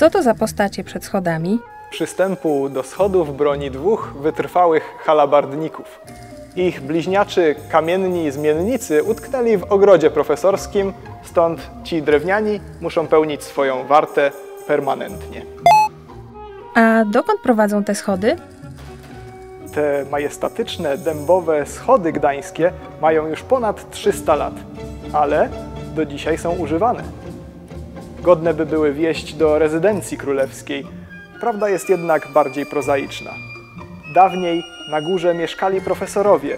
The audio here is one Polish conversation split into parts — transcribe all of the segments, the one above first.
Co to za postacie przed schodami? Przystępu do schodów broni dwóch wytrwałych halabardników. Ich bliźniaczy kamienni zmiennicy utknęli w ogrodzie profesorskim, stąd ci drewniani muszą pełnić swoją wartę permanentnie. A dokąd prowadzą te schody? Te majestatyczne, dębowe schody gdańskie mają już ponad 300 lat, ale do dzisiaj są używane. Godne by były wieść do rezydencji królewskiej. Prawda jest jednak bardziej prozaiczna. Dawniej na górze mieszkali profesorowie.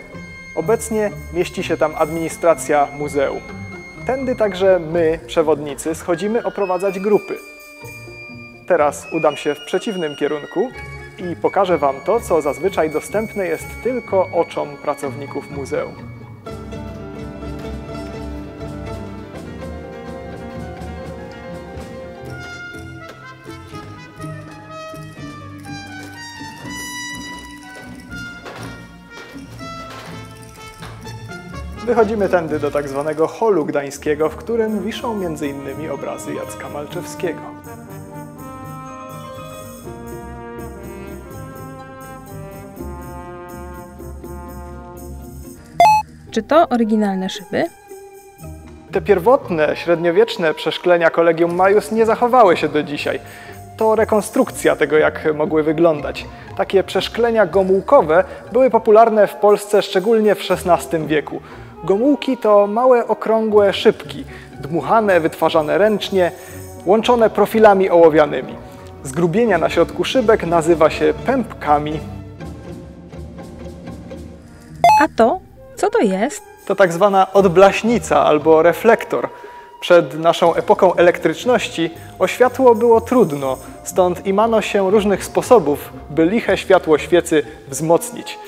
Obecnie mieści się tam administracja muzeum. Tędy także my, przewodnicy, schodzimy oprowadzać grupy. Teraz udam się w przeciwnym kierunku i pokażę Wam to, co zazwyczaj dostępne jest tylko oczom pracowników muzeum. Wychodzimy tędy do tak zwanego holu gdańskiego, w którym wiszą m.in. obrazy Jacka Malczewskiego. Czy to oryginalne szyby? Te pierwotne, średniowieczne przeszklenia Collegium Maius nie zachowały się do dzisiaj. To rekonstrukcja tego, jak mogły wyglądać. Takie przeszklenia gomułkowe były popularne w Polsce szczególnie w XVI wieku. Gomułki to małe, okrągłe szybki, dmuchane, wytwarzane ręcznie, łączone profilami ołowianymi. Zgrubienia na środku szybek nazywa się pępkami. A to? Co to jest? To tak zwana odblaśnica albo reflektor. Przed naszą epoką elektryczności o światło było trudno, stąd imano się różnych sposobów, by liche światło świecy wzmocnić.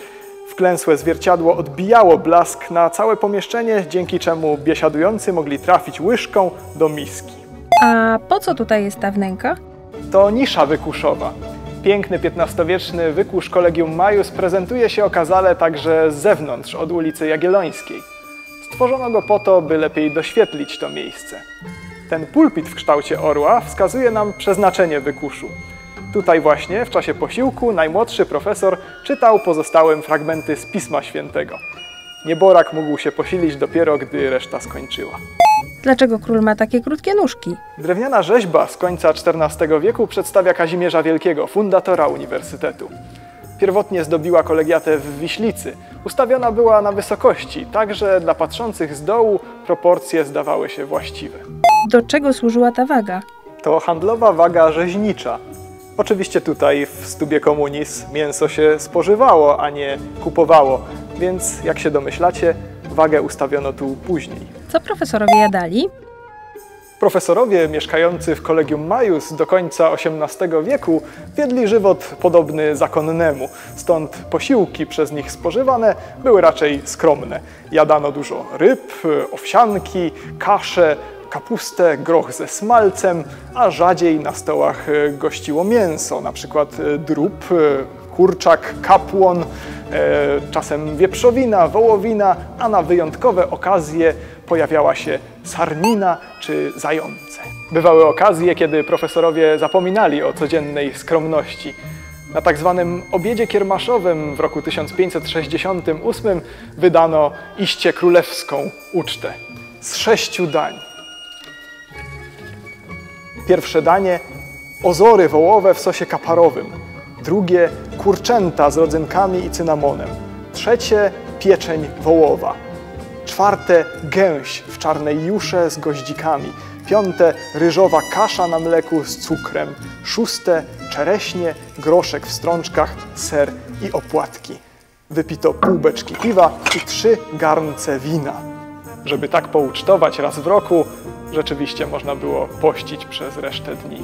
Wklęsłe zwierciadło odbijało blask na całe pomieszczenie, dzięki czemu biesiadujący mogli trafić łyżką do miski. A po co tutaj jest ta wnęka? To nisza wykuszowa. Piękny XV-wieczny wykusz Collegium Maius prezentuje się okazale także z zewnątrz, od ulicy Jagiellońskiej. Stworzono go po to, by lepiej doświetlić to miejsce. Ten pulpit w kształcie orła wskazuje nam przeznaczenie wykuszu. Tutaj właśnie, w czasie posiłku, najmłodszy profesor czytał pozostałym fragmenty z Pisma Świętego. Nieborak mógł się posilić dopiero, gdy reszta skończyła. Dlaczego król ma takie krótkie nóżki? Drewniana rzeźba z końca XIV wieku przedstawia Kazimierza Wielkiego, fundatora uniwersytetu. Pierwotnie zdobiła kolegiatę w Wiślicy. Ustawiona była na wysokości, tak że dla patrzących z dołu proporcje zdawały się właściwe. Do czego służyła ta waga? To handlowa waga rzeźnicza. Oczywiście tutaj w Stubie Komunis mięso się spożywało, a nie kupowało, więc jak się domyślacie, wagę ustawiono tu później. Co profesorowie jadali? Profesorowie mieszkający w Collegium Maius do końca XVIII wieku wiedli żywot podobny zakonnemu, stąd posiłki przez nich spożywane były raczej skromne. Jadano dużo ryb, owsianki, kasze, kapustę, groch ze smalcem, a rzadziej na stołach gościło mięso, na przykład drób, kurczak, kapłon, czasem wieprzowina, wołowina, a na wyjątkowe okazje pojawiała się sarnina czy zające. Bywały okazje, kiedy profesorowie zapominali o codziennej skromności. Na tak zwanym obiedzie kiermaszowym w roku 1568 wydano iście królewską ucztę z sześciu dań. Pierwsze danie ozory wołowe w sosie kaparowym, drugie kurczęta z rodzynkami i cynamonem, trzecie pieczeń wołowa, czwarte gęś w czarnej jusze z goździkami, piąte ryżowa kasza na mleku z cukrem, szóste czereśnie, groszek w strączkach, ser i opłatki. Wypito pół beczki piwa i trzy garnce wina. Żeby tak poucztować raz w roku, rzeczywiście można było pościć przez resztę dni.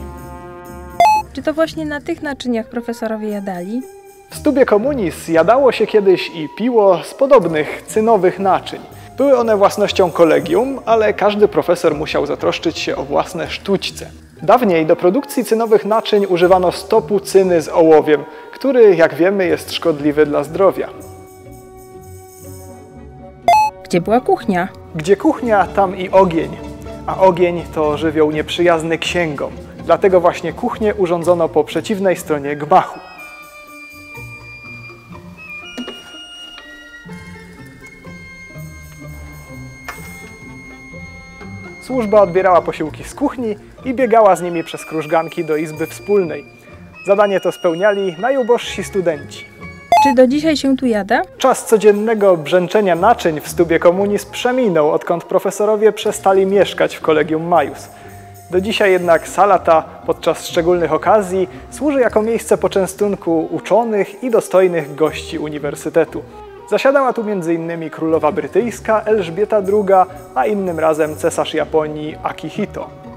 Czy to właśnie na tych naczyniach profesorowie jadali? W Stubie Komunis jadało się kiedyś i piło z podobnych cynowych naczyń. Były one własnością kolegium, ale każdy profesor musiał zatroszczyć się o własne sztućce. Dawniej do produkcji cynowych naczyń używano stopu cyny z ołowiem, który, jak wiemy, jest szkodliwy dla zdrowia. Gdzie była kuchnia? Gdzie kuchnia, tam i ogień. A ogień to żywioł nieprzyjazny księgom. Dlatego właśnie kuchnię urządzono po przeciwnej stronie gmachu. Służba odbierała posiłki z kuchni i biegała z nimi przez krużganki do izby wspólnej. Zadanie to spełniali najubożsi studenci. Czy do dzisiaj się tu jada? Czas codziennego brzęczenia naczyń w stubie komunizm przeminął, odkąd profesorowie przestali mieszkać w Kolegium Majus. Do dzisiaj jednak sala ta podczas szczególnych okazji służy jako miejsce poczęstunku uczonych i dostojnych gości uniwersytetu. Zasiadała tu m.in. królowa brytyjska Elżbieta II, a innym razem cesarz Japonii Akihito.